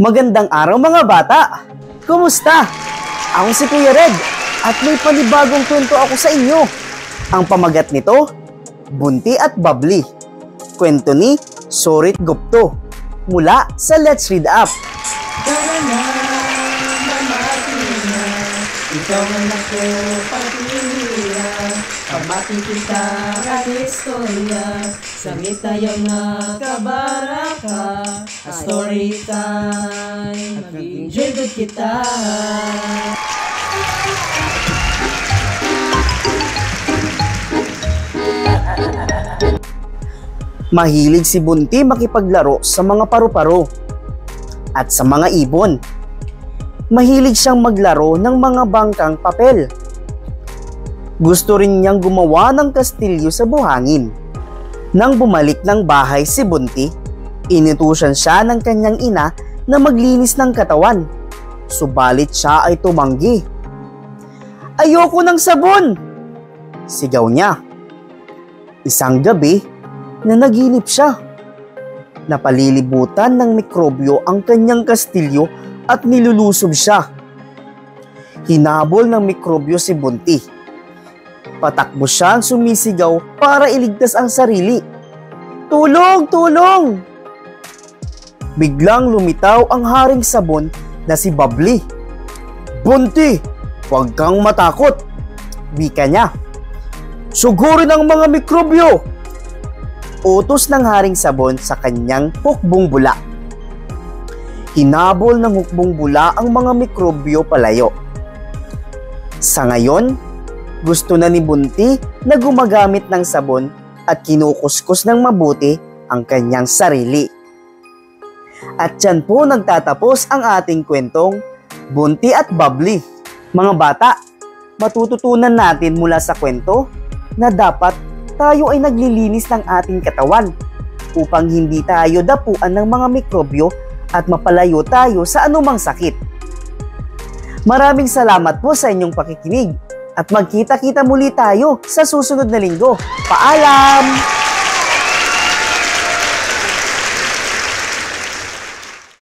Magandang araw mga bata! Kumusta? Ako si Kuya Red at may panibagong kwento ako sa inyo. Ang pamagat nito, Bunti at Babli. Kwento ni Sorit Gupto mula sa Let's Read Up. Tara na, mamati na, ikaw ang ako pagpiliya. Pabati kita kahit istorya, samit tayong nakabaraka. A story time, mag-enjoy good kita. Mahilig si Bunti makipaglaro sa mga paru-paro at sa mga ibon. Mahilig siyang maglaro ng mga bangkang papel. Gusto rin niyang gumawa ng kastilyo sa buhangin. Nang bumalik ng bahay si Bunti, inutusan siya ng kanyang ina na maglinis ng katawan. Subalit siya ay tumanggi. Ayoko ng sabon! Sigaw niya. Isang gabi, na naginip siya. Napalilibutan ng mikrobyo ang kanyang kastilyo at nilulusob siya. Hinabol ng mikrobyo si Bunti. Patakbo siyang sumisigaw para iligtas ang sarili. Tulong! Tulong! Biglang lumitaw ang haring sabon na si Babli. Bunti! Huwag kang matakot! Wika niya. Sugurin ang mga mikrobyo! utos ng haring sabon sa kanyang hukbong bula. Hinabol ng hukbong bula ang mga mikrobyo palayo. Sa ngayon, gusto na ni Bunti na gumagamit ng sabon at kinukuskus ng mabuti ang kanyang sarili. At dyan po nagtatapos ang ating kwentong Bunti at Bubbly. Mga bata, matututunan natin mula sa kwento na dapat tayo ay naglilinis ng ating katawan upang hindi tayo dapuan ng mga mikrobyo at mapalayo tayo sa anumang sakit. Maraming salamat po sa inyong pakikinig at magkita-kita muli tayo sa susunod na linggo. Paalam!